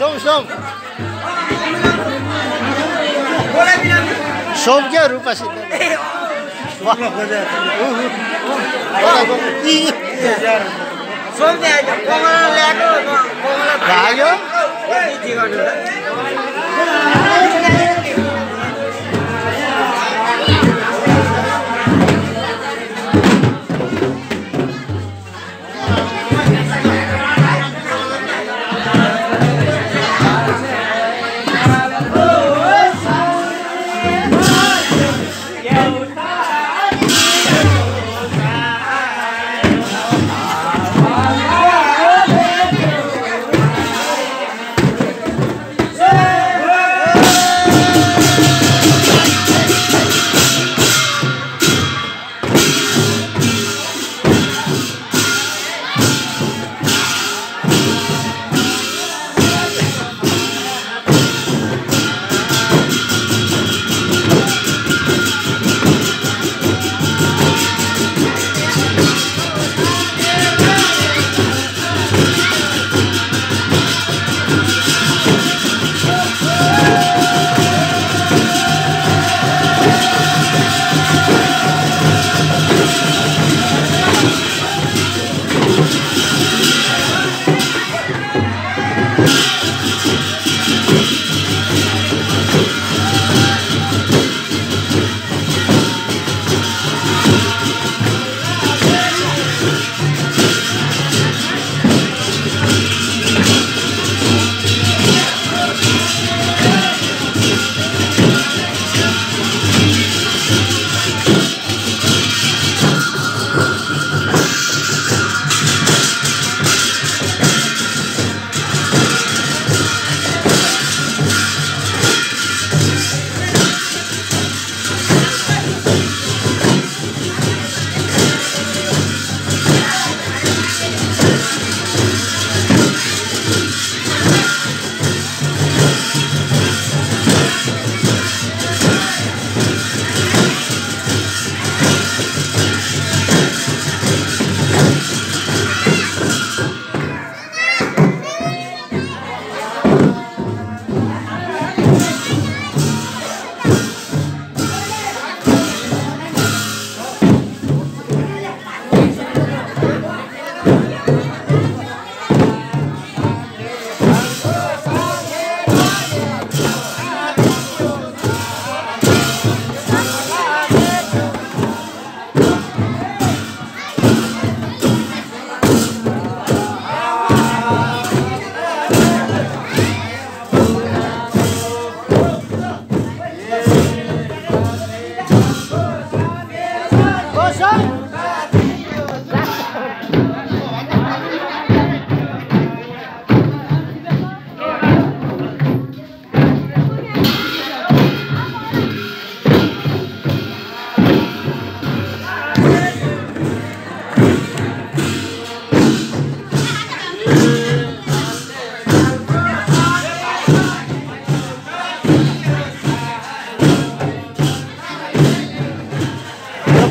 सोम सोम सोम क्या रूपा सिद्ध भाग्यो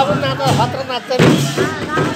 बाबु नाच्दा खतरा नाच्दैन